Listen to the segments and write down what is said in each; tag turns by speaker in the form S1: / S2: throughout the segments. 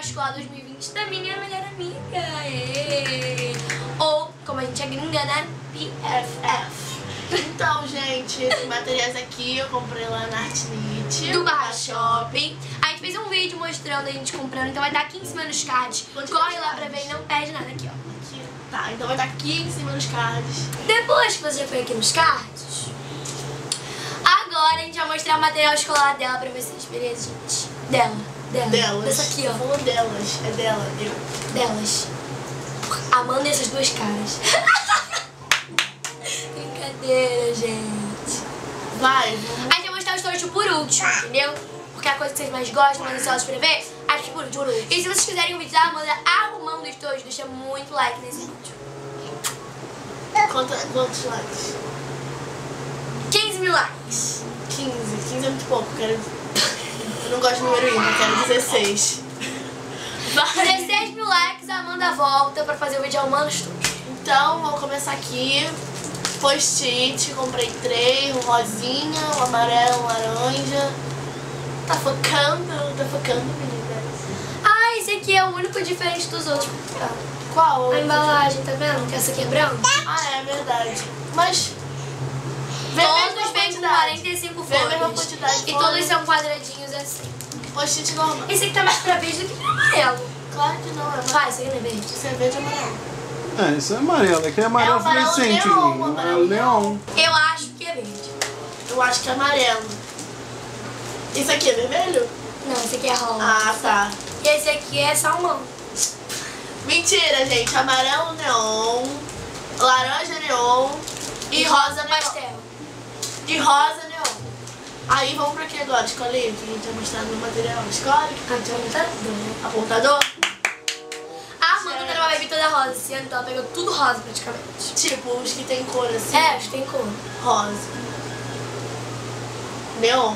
S1: escolar 2020 da minha melhor amiga. Ou, como a gente é gringa, né? PFF.
S2: Então, gente, esses materiais aqui eu comprei lá na Artnit.
S1: Do Barra Shopping. A gente fez um vídeo mostrando a gente comprando, então vai estar aqui em cima nos cards. Corre lá pra ver e não perde nada aqui, ó.
S2: Aqui. Tá, então vai estar aqui em cima nos cards.
S1: Depois que você já foi aqui nos cards, agora a gente vai mostrar o material escolar dela pra vocês, beleza, gente? Dela. Dela.
S2: Delas.
S1: Dessa aqui,
S2: Tô
S1: ó.
S2: falando delas. É dela. Eu.
S1: Delas. Amando essas duas caras. Brincadeira, gente.
S2: Vai, vamos.
S1: A gente vai mostrar o estojo por último, entendeu? Porque é a coisa que vocês mais gostam, mais ansiosos pra ver, acho que por último. E se vocês quiserem um vídeo da Amanda arrumando o estojo, deixa muito like nesse vídeo.
S2: Quanto, quantos likes?
S1: 15 mil likes.
S2: 15. 15 é muito pouco. Quero... Eu não gosto de número ímpar, quero 16. Vai.
S1: 16 mil likes, a Amanda volta pra fazer o vídeo arrumando o estojo.
S2: Então, vamos começar aqui. Post-it, comprei três, um rosinha, um amarelo, um laranja. Tá focando? Tá focando, meninas?
S1: Ah, esse aqui é o único diferente dos outros.
S2: Qual?
S1: A embalagem, tá vendo? Que essa aqui é branca.
S2: Ah, é verdade. Mas... vem a mesma
S1: Todos vêm com
S2: quantidade.
S1: 45
S2: Vem a mesma quantidade de
S1: E todos são quadradinhos assim.
S2: Post-it normal.
S1: Esse aqui tá mais pra verde do que pra amarelo.
S2: Claro que não, é.
S1: Vai, esse aqui não é verde.
S2: Isso é verde e amarelo.
S3: É, isso é amarelo. Aqui é amarelo
S2: É amarelo
S3: fluorescente. Lin.
S2: o
S3: É
S2: amarelo
S3: o neon.
S1: Eu acho que é verde.
S2: Eu acho que é amarelo. Isso aqui é vermelho?
S1: Não, esse aqui é rosa.
S2: Ah, tá.
S1: E esse aqui é salmão.
S2: Mentira, gente. Amarelo neon, laranja neon e, rosa neon.
S1: pastel.
S2: E rosa. Aí vamos pra quê agora? Escolhe o que a gente vai mostrar no material. Escolhe.
S1: Apontador.
S2: Apontador?
S1: A Amanda era uma baby toda rosa esse ano, então ela pegou tudo rosa praticamente.
S2: Tipo, os que tem cor assim.
S1: É, acho que tem cor.
S2: Rosa. Neon.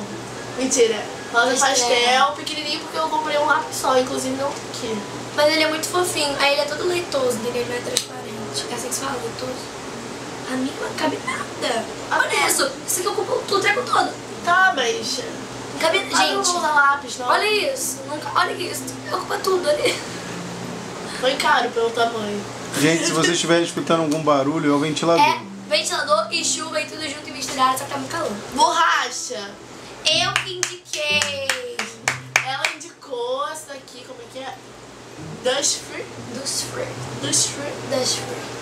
S2: Mentira. Rosa
S1: Pastel.
S2: pequenininho, porque eu comprei um lápis só, inclusive não aqui.
S1: Mas ele é muito fofinho. Aí ele é todo leitoso, entendeu? Ele não é transparente. É assim que se fala, leitoso. A mim não cabe nada. Olha isso. Isso aqui ocupa tudo, treco todo.
S2: Tá, mas...
S1: Não cabe...
S2: Ah, não
S1: Gente,
S2: vou usar lápis, não.
S1: olha isso. Nunca... Olha isso. Ocupa tudo ali.
S2: Foi caro pelo tamanho.
S3: Gente, se vocês estiverem escutando algum barulho, é o ventilador.
S1: É ventilador e chuva e tudo junto e misturado, só que tá muito calor.
S2: Borracha.
S1: Eu que indiquei.
S2: Ela indicou essa daqui, como é que é? Dust Free?
S1: Dos Free.
S2: Dust Free.
S1: Das Free.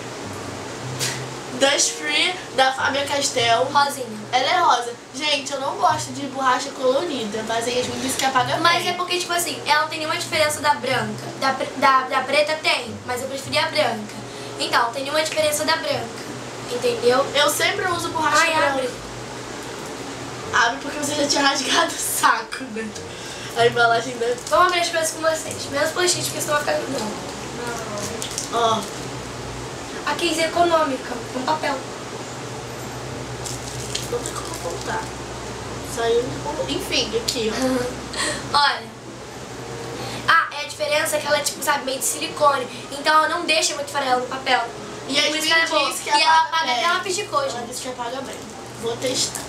S2: Dust Free da Fábia Castel.
S1: Rosinha.
S2: Ela é rosa. Gente, eu não gosto de borracha colorida, mas a Yasmin disse que apaga
S1: Mas
S2: bem.
S1: é porque, tipo assim, ela não tem nenhuma diferença da branca. Da, da, da preta tem, mas eu preferi a branca. Então, não tem nenhuma diferença da branca. Entendeu?
S2: Eu sempre uso borracha
S1: Ai,
S2: branca.
S1: abre.
S2: Abre porque você já tinha rasgado o saco, né? A embalagem da...
S1: Vamos abrir as coisas com vocês. Menos post-it, porque senão vai ficar grudando.
S2: Ó,
S1: A é econômica, com papel.
S2: não tem como contar. Saiu de... Enfim, aqui, ó.
S1: Olha. Ah, é a diferença que ela é, tipo, sabe, meio de silicone. Então ela não deixa muito farelo no papel.
S2: E a
S1: Por
S2: Yasmin
S1: isso que ela é boa.
S2: que
S1: E ela
S2: apaga
S1: até lápis de cor,
S2: Ela disse que apaga bem. Vou testar.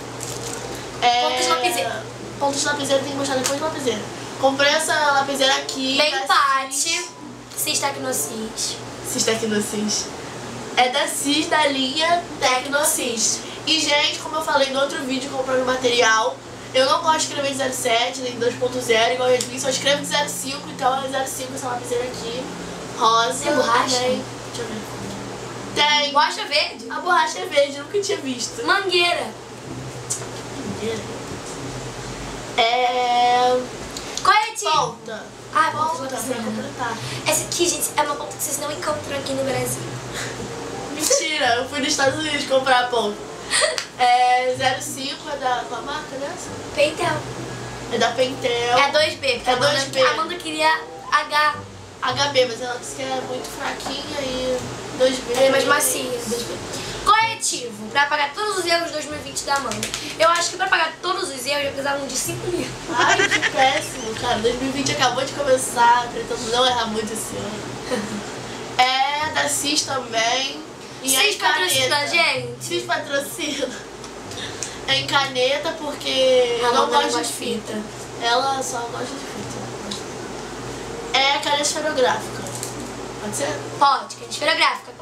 S2: É...
S1: Pontos lapiseira.
S2: Pontos de lapiseira tem que mostrar depois de lapiseira. Comprei essa lapiseira aqui.
S1: Bem.
S2: Cis.
S1: Cis Tecnocis.
S2: Cis Tecnocis. É da Cis da linha Tecnocis. E, gente, como eu falei no outro vídeo comprando material, eu não gosto de escrever de 07 nem 2.0, igual a Yasmin, só escrevo de 05, então é 05 essa lapiseira aqui. Rosa.
S1: Tem borracha?
S2: também. Deixa eu ver. Tem.
S1: Borracha verde.
S2: A borracha é verde, eu nunca tinha visto.
S1: Mangueira.
S2: É.
S1: Qual é. Ah, é ponta de
S2: Volta pra completar.
S1: Essa aqui, gente, é uma ponta que vocês não encontram aqui no Brasil.
S2: Mentira, eu fui nos Estados Unidos comprar ponta. É 05 é da. Qual marca dessa?
S1: Pentel.
S2: É da Pentel.
S1: É 2B, porque
S2: É
S1: a Amanda,
S2: 2B.
S1: a Amanda queria H.
S2: HB, mas ela disse que é muito fraquinha e 2B.
S1: Ela é mais macia. 2B. Corretivo, pra apagar todos os erros de 2020 da Amanda. Eu acho que pra apagar todos os erros, eu precisavam de 5 mil.
S2: Ai, que péssimo, cara. 2020 acabou de começar, tentando não errar muito esse ano. É da CIS também. E
S1: Vocês patrocinam a
S2: caneta.
S1: gente?
S2: CIS patrocina. É em caneta porque
S1: A
S2: eu não gosto de fita. Ela só gosta de fita. é caneta esferográfica. Pode ser?
S1: Pode, que é esferográfica.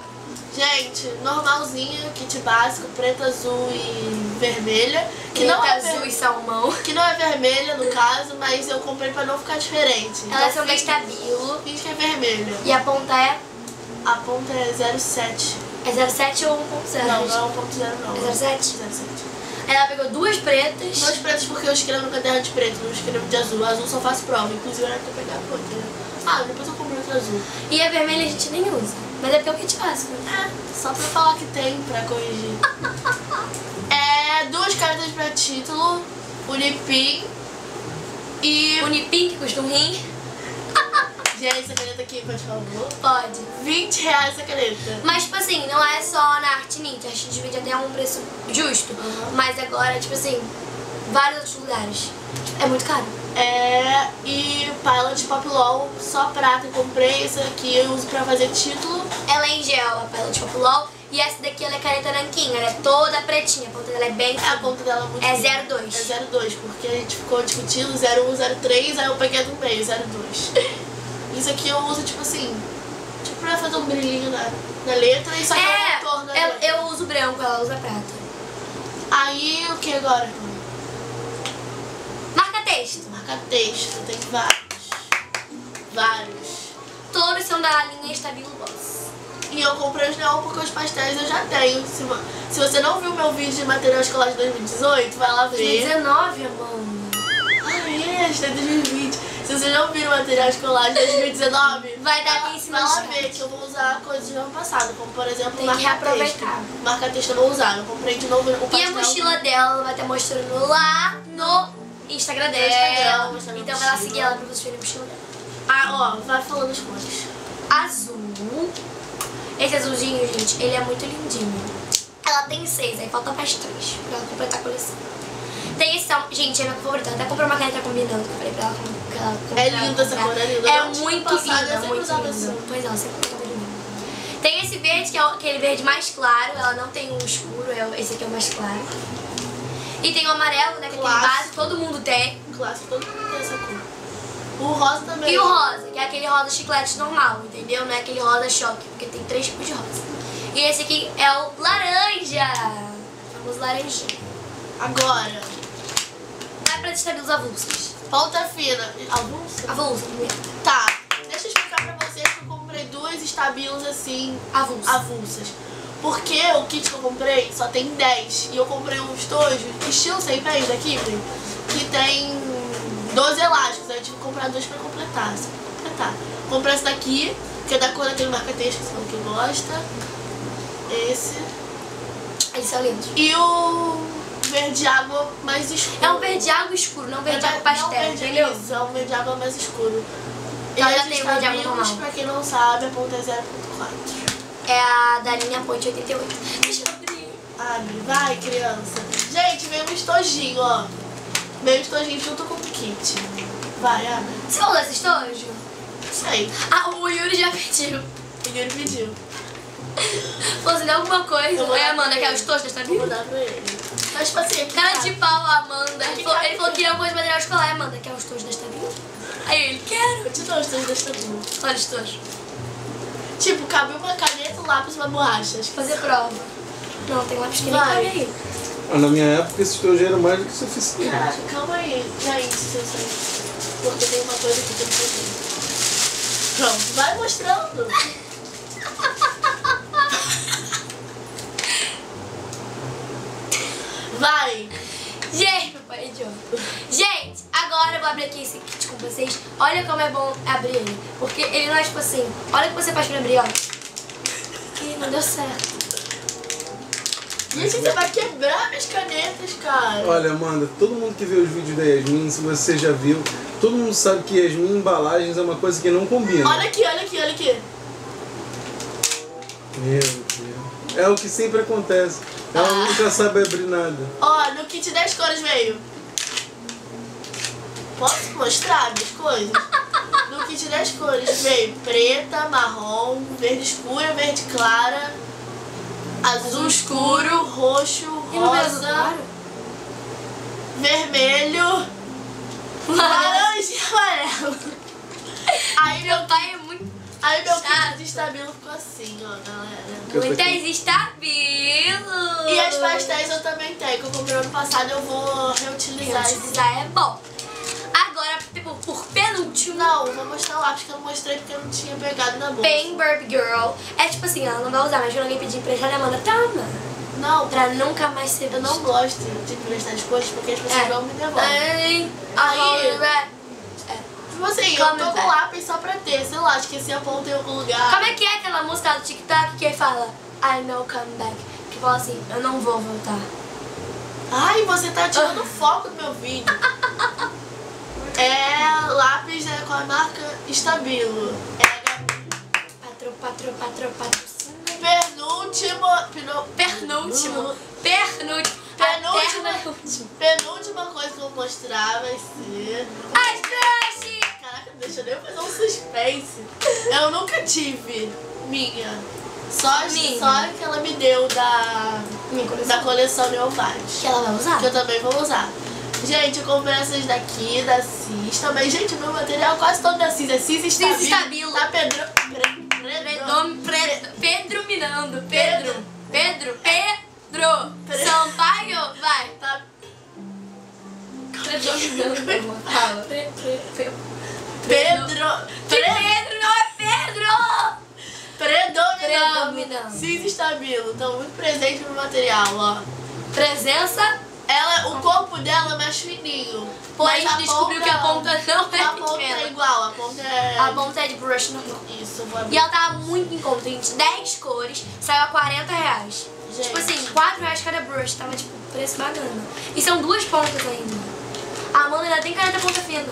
S2: Gente, normalzinho, kit básico, preto, azul e vermelha. Que
S1: Preta,
S2: não é
S1: azul e salmão.
S2: Que não é vermelha no caso, mas eu comprei pra não ficar diferente.
S1: Elas são
S2: Então,
S1: da estabilo.
S2: finge que é vermelha.
S1: E a ponta é,
S2: A ponta é 07.
S1: É 07 ou 1.0?
S2: Não, não é 1.0 não.
S1: É 07?
S2: 07.
S1: Ela pegou duas pretas.
S2: Duas pretas porque eu escrevo no caderno de preto, não escrevo de azul. Azul só faço prova, inclusive era pra pegar a outra. Ah, depois eu comprei outro azul.
S1: E a vermelha a gente nem usa. Mas é porque é o kit básico.
S2: É, só pra falar que tem pra corrigir. é, duas cartas pra título, Unipim e...
S1: Unipim, que custa um rim.
S2: Gente, essa caneta aqui, por favor.
S1: Pode.
S2: 20 reais essa caneta.
S1: Mas, tipo assim, não é só na Arte Ninja. A Arte Ninja até um preço justo.
S2: Aham.
S1: Mas agora, tipo assim, vários outros lugares. É muito caro.
S2: É, e Pilot Pop LOL, só prata. Eu comprei esse aqui, eu uso pra fazer título.
S1: Ela é em gel, a Pilot Populol. E essa daqui, ela é caneta nanquim. Ela é toda pretinha. A ponta dela é bem...
S2: É, a ponta dela é muito
S1: É
S2: linda.
S1: 02.
S2: É 02, porque a gente ficou discutindo 01, 03, aí eu peguei do meio, 02. Isso aqui eu uso, tipo assim, tipo pra fazer um brilhinho na, na letra e só que
S1: É,
S2: é um contorno.
S1: eu, eu uso branco, ela usa prata.
S2: Aí o que agora?
S1: Marca texto.
S2: Marca texto, tem vários. Vários.
S1: Todos são da linha Estabilo Boss.
S2: E eu comprei os neon porque os pastéis eu já tenho. Se, se você não viu meu vídeo de material escolar de 2018, vai lá ver.
S1: 2019, Amanda.
S2: Ah, é, está em 2020. Se vocês não viram o material escolar de 2019,
S1: Vai dar chat.
S2: ver que eu vou usar coisas do ano passado, como por exemplo
S1: Tem que
S2: marca texto.
S1: reaproveitar.
S2: Marca texto eu vou usar, eu comprei de novo o
S1: E
S2: pastel.
S1: a mochila dela ela vai estar mostrando lá no Instagram dela.
S2: Instagram, vou mostrar a
S1: então vai lá
S2: mochila.
S1: seguir ela pra vocês verem a mochila dela.
S2: Ah, ó, vai falando as cores.
S1: Azul. Esse azulzinho, gente, ele é muito lindinho. Ela tem seis, aí falta mais três pra ela completar a coleção. Tem esse salmo. Gente, é minha favorita. Eu até comprei uma caneta combinando, que eu falei pra ela com- que ela
S2: É
S1: comprar,
S2: linda essa
S1: comprar.
S2: cor, é linda.
S1: É muito linda, muito linda.
S2: assim.
S1: Pois é. Tem esse verde, que é o- aquele verde mais claro. Ela não tem um escuro, é o- esse aqui é o mais claro. E tem o amarelo, né, que é
S2: Clássico.
S1: básico, todo mundo tem.
S2: Clássico, todo mundo tem essa cor. O rosa também.
S1: E o rosa, que é aquele rosa chiclete normal, entendeu? Não é aquele rosa choque, porque tem três tipos de rosa. E esse aqui é o laranja. Vamos laranjinha.
S2: Agora,
S1: Vai pra destabilos avulsos.
S2: ponta fina. Avulsa?
S1: Primeiro.
S2: Tá, deixa eu explicar pra vocês que eu comprei duas estabilos assim, avulsas. Porque o kit que eu comprei só tem 10. E eu comprei um estojo, estilo sem pés da Kipling, que tem 12 elásticos. Aí eu tive que comprar dois pra completar. Só pra completar. Comprei esse daqui, que é da cor daquele marca-texto que você falou que gosta. Esse.
S1: Eles são lindos.
S2: E o verde água mais escuro.
S1: É um verde água escuro, não verde água
S2: Não,
S1: pastel,
S2: verde
S1: entendeu?
S2: Isso, é um verde água mais escuro. E
S1: Então já
S2: as
S1: tem o verde água normal.
S2: pra quem não sabe, a ponta é 0.4.
S1: É a da linha Ponte 88. Deixa eu abrir.
S2: Abre, vai criança. Gente, veio um estojinho, ó. Veio um estojinho junto com o kit. Vai, abre.
S1: Você falou desse estojo?
S2: Sei,
S1: Ah, o Yuri já pediu.
S2: o Yuri pediu.
S1: Falou assim, dá alguma coisa.
S2: Dar
S1: Amanda, quer
S2: ele.
S1: os tostos da
S2: Vou mandar pra ele. Mas, tipo assim,
S1: Cara de pau, Amanda. Ele falou, ele falou que queria alguns material escolar. Amanda, quer os tojos desta Bíblia? Aí ele, quero.
S2: Eu te dou os dois desta dúvida.
S1: Olha os tojos.
S2: Tipo, cabe uma caneta, um lápis e uma borracha. Acho que
S1: Fazer prova. Não, tem lápis que nem cabe aí.
S3: Na minha época, esse estojo era mais do que suficiente.
S2: Caraca, calma aí. Gente, se eu sei. Porque tem uma coisa aqui que eu não sei. Pronto, vai mostrando. Vai.
S1: Gente, agora eu vou abrir aqui esse kit com vocês. Olha como é bom abrir ele. Porque ele não é tipo assim. Olha o que você faz pra abrir, ó. Ih, não deu certo.
S2: Gente, você vai quebrar minhas canetas, cara.
S3: Olha, Amanda, todo mundo que vê os vídeos da Yasmin, se você já viu, todo mundo sabe que Yasmin embalagens é uma coisa que não combina.
S2: Olha aqui, olha aqui, olha aqui.
S3: Meu Deus. É o que sempre acontece. Ela
S2: Ah.
S3: nunca sabe abrir nada.
S2: Ó, no kit 10 cores veio. Posso mostrar minhas coisas? No kit 10 cores veio preta, marrom, verde escura, verde clara, azul escuro, roxo,
S1: E
S2: rosa,
S1: claro?
S2: vermelho, laranja e amarelo. Aí
S1: Meu pai é muito,
S2: aí meu kit de estabilo ficou assim, ó, galera.
S1: Muito estabilo.
S2: E as pastéis eu também tenho, que eu comprei ano passado, eu vou reutilizar. esse-
S1: Utilizar é bom.
S2: Não, vou mostrar o lápis que eu não mostrei porque eu não tinha pegado na bolsa.
S1: Bem Barbie Girl. É tipo assim, ela não vai usar, mas quando alguém pedir emprestar, ela manda, toma.
S2: Não,
S1: Pra nunca mais ser
S2: eu não gosto de emprestar as coisas porque as pessoas
S1: É.
S2: não me devolvem.
S1: Ai,
S2: Aí-
S1: ai,
S2: Tipo assim, eu tô com lápis só pra ter, sei lá, esqueci a ponta em algum lugar.
S1: Como é que é aquela música do TikTok que fala I know come back? Que fala assim, eu não vou voltar.
S2: Ai, você tá
S1: Ah.
S2: tirando foco do meu vídeo. é lápis né, com a marca Estabilo. É
S1: Patro, patro, patro, patrocínio.
S2: penúltimo. pino-
S1: Penúltimo. Penúltimo.
S2: Penúltimo.
S1: A penúltima.
S2: Penúltima coisa que eu vou mostrar vai ser.
S1: As brushes.
S2: Caraca, deixa eu nem fazer um suspense. Eu nunca tive minha. Só,
S1: Minha.
S2: só que ela me deu da,
S1: Minha
S2: da
S1: coleção.
S2: coleção Neopaz.
S1: Que ela vai usar?
S2: Que eu também vou usar. Gente, eu comprei essas daqui da CIS também. Gente, meu material é quase todo da CIS. É CIS Estabilo.
S1: Estabilo.
S2: Tá Pedro...
S1: Predom, Pedro, Pedro Minando.
S2: Pedro.
S1: Pedro. Pedro. Pedro.
S2: Pedro.
S1: Sampaio. Vai.
S2: Tá
S1: Predominando. Fala. Pre- pre- pre-
S2: Pedro...
S1: Que
S2: Pre,
S1: Pedro não é Pedro!
S2: predominando. CIS Estabilo. Então, muito presente no material, ó.
S1: Presença,
S2: o corpo dela é mais fininho.
S1: porém
S2: mas a
S1: descobriu que a ponta não é
S2: A ponta é
S1: pequena.
S2: igual, a ponta é...
S1: A ponta é de brush normal.
S2: Isso, vou
S1: E
S2: abrir.
S1: ela tava muito em conta, gente. 10 cores, saiu a 40 reais.
S2: Gente.
S1: Tipo assim, 4 reais cada brush. Tava tipo, preço bacana. E são duas pontas ainda. A Amanda ainda tem caneta ponta fina.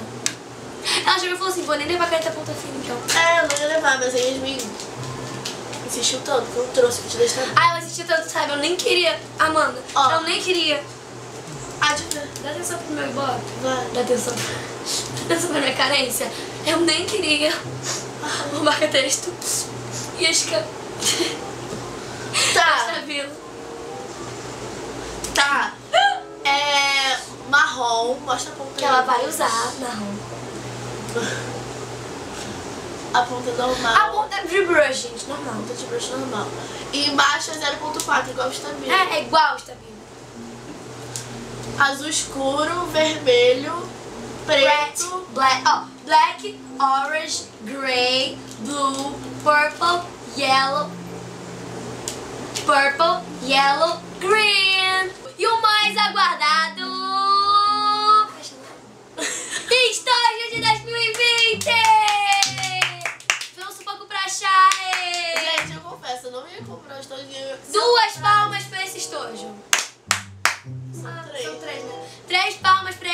S1: Ela chegou e falou assim, vou nem levar caneta ponta fina, então.
S2: É, eu não ia levar, mas a Yasmin insistiu tanto que eu trouxe pra te deixar.
S1: Ah, ela assistiu tanto, sabe? Eu nem queria. Amanda,
S2: Ó.
S1: eu nem queria.
S2: Ah, de ver.
S1: Dá atenção pro meu.
S2: Vai.
S1: Dá atenção. Dá atenção pra minha carência. Eu nem queria o marca-texto e as ca-
S2: Tá, tá. É marrom, mostra a ponta
S1: Que ela vai usar roupa.
S2: A ponta normal.
S1: A ponta de brush, gente, normal.
S2: ponta de brush normal. E embaixo é 0.4, igual está mesmo.
S1: É, é igual, está vindo.
S2: Azul escuro, vermelho,
S1: Red,
S2: preto.
S1: black, ó, black, orange, grey, blue, purple, yellow, purple, yellow, green. E o mais aguardado...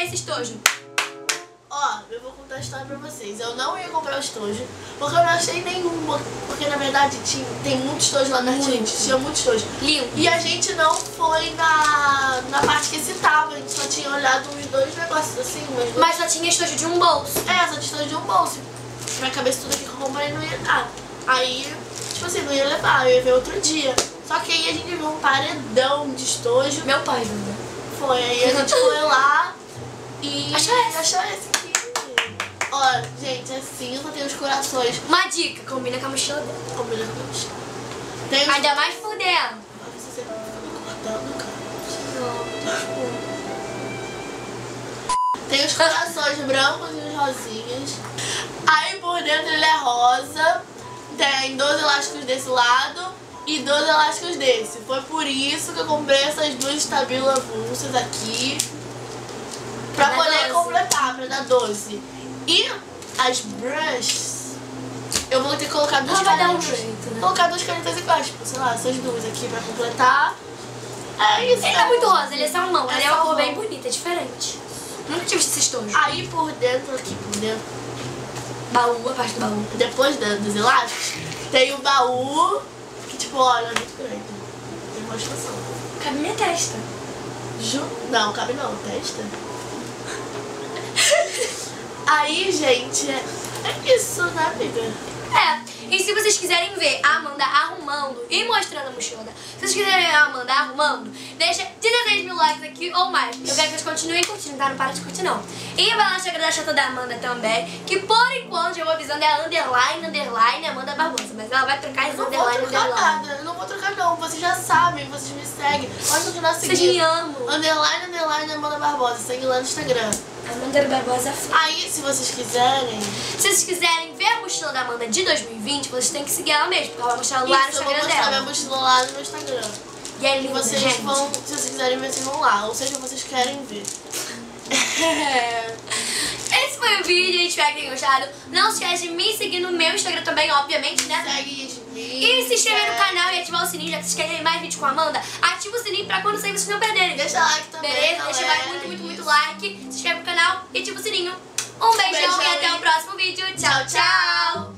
S1: esse estojo.
S2: Ó, eu vou contar a história pra vocês. Eu não ia comprar o estojo, porque eu não achei nenhuma. Porque na verdade tinha, tem muito estojo lá na gente, tinha muito estojo.
S1: Lindo.
S2: E a gente não foi na, na parte que citava, a gente só tinha olhado uns dois negócios assim, mas.
S1: Mas só tinha estojo de um bolso.
S2: É, só tinha estojo de um bolso. Pra cabeça tudo que eu comprei não ia dar. Aí, tipo assim, não ia levar, eu ia ver outro dia. Só que aí a gente viu um paredão de estojo.
S1: Meu pai, né?
S2: Foi, aí a gente foi lá e
S1: Achou esse?
S2: achou esse aqui. Ó, gente, é cinza, tem os corações.
S1: Uma dica, combina com a mochila dela.
S2: Combina com isso. Tem os...
S1: Ainda mais por dentro.
S2: Você tá cortando, cara. Tem os corações brancos e os rosinhas. Aí por dentro ele é rosa. Tem 12 elásticos desse lado e 12 elásticos desse. Foi por isso que eu comprei essas duas estabilo avulsas aqui. Pra poder
S1: 12.
S2: completar, pra dar 12. E as brushes, eu vou ter que colocar duas
S1: Ela vai dar um
S2: canetas.
S1: jeito, né?
S2: Colocar duas canetas iguais, tipo, sei lá, essas duas aqui pra completar. É isso.
S1: Ele
S2: né?
S1: é muito rosa, ele é salmão.
S2: É
S1: ele é uma cor bem bonita, é diferente. Nunca tive esse estojo.
S2: Aí por dentro, aqui por dentro,
S1: Baú, a parte do baú.
S2: depois da- dos elásticos, tem o baú, que tipo, olha, é muito grande. Tem uma estação.
S1: Cabe minha testa.
S2: Ju... Não, cabe não, testa. Aí, gente, é, isso, né, amiga?
S1: É, E se vocês quiserem ver a Amanda arrumando e mostrando a mochila, se vocês quiserem ver a Amanda arrumando, deixa 16 mil likes aqui ou mais. Eu quero que vocês continuem curtindo, tá? Não para de curtir não. E vai lá no Instagram da chata da Amanda também, que por enquanto, já vou avisando, é underline, underline, Amanda Barbosa. Mas ela vai trocar esse
S2: Eu
S1: underline,
S2: trocar
S1: underline.
S2: nada, eu não vou trocar não, vocês já sabem, vocês me seguem. Pode continuar seguindo.
S1: Vocês me amam.
S2: Underline, underline, Amanda Barbosa, segue lá no Instagram.
S1: Amanda Barbosa Fê.
S2: Aí, se vocês quiserem,
S1: Se vocês quiserem ver a mochila da Amanda de 2020, vocês têm que seguir ela mesmo, porque ela vai mostrar lá no
S2: isso, eu vou
S1: Instagram
S2: mostrar minha
S1: dela.
S2: mochila lá no meu Instagram.
S1: E é linda,
S2: vocês
S1: gente.
S2: vão, se vocês quiserem ver, vocês vão lá. Ou seja, vocês querem ver.
S1: Esse foi o vídeo, espero que tenham gostado. Não se esquece de me seguir no meu Instagram também, obviamente, né?
S2: Segue.
S1: E se inscrever no canal e ativar o sininho, já que vocês querem mais vídeos com a Amanda, ativa o sininho pra quando sair vocês não perderem.
S2: Deixa like também.
S1: Beleza? Deixa vai muito, muito, muito like. Se inscreve no canal e ativa o sininho. Um beijão
S2: Beijão,
S1: e até o próximo vídeo. Tchau, tchau!